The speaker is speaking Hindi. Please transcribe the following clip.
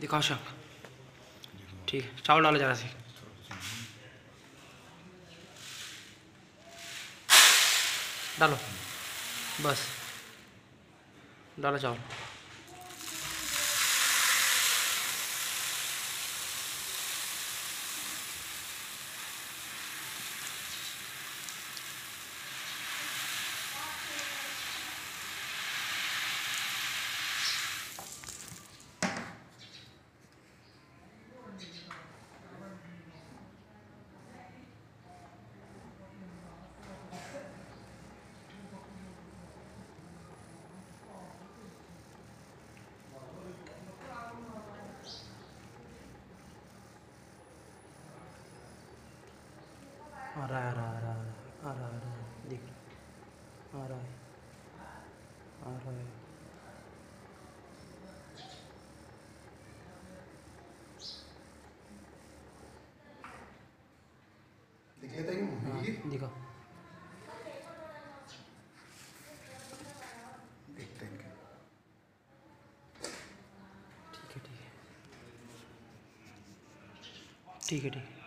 दिखाओ शक। ठीक है चावल डालो जरा सी। डालो। बस। डालो चावल। आ रहा है आ रहा है आ रहा है आ रहा है। आ रहा है देख आ रहा है आ रहा है दिख लेता है कि? हाँ, ये देखते हैं ठीक है ठीक है। ठीक है ठीक है।